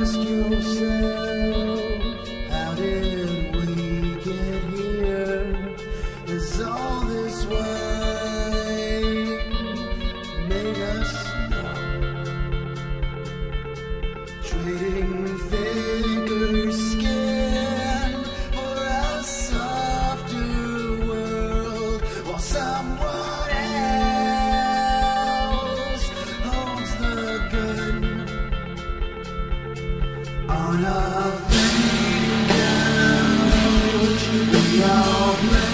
Ask yourself, how did we get here? Is all this wine made us numb? Trading for a softer world, while someone on a fainting couch. We all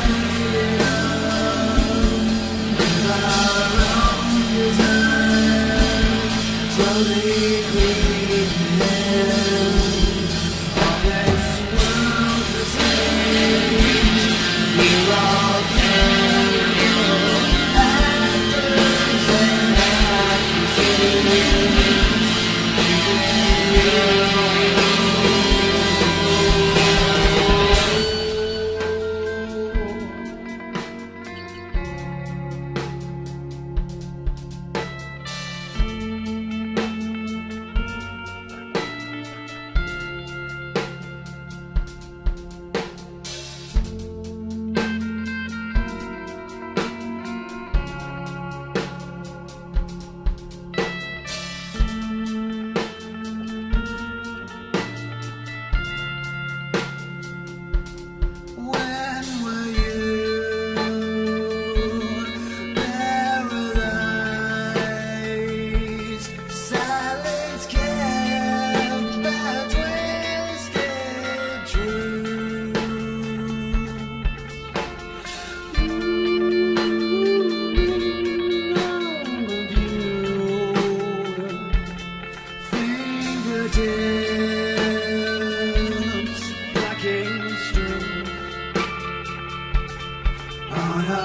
black and string on a